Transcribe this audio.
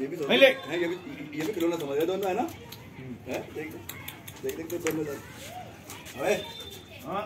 ये भी नहीं ले। है ये भी ये भी खिलौना समझ रहे दोनों है ना है देख देख देख दोनों अरे हाँ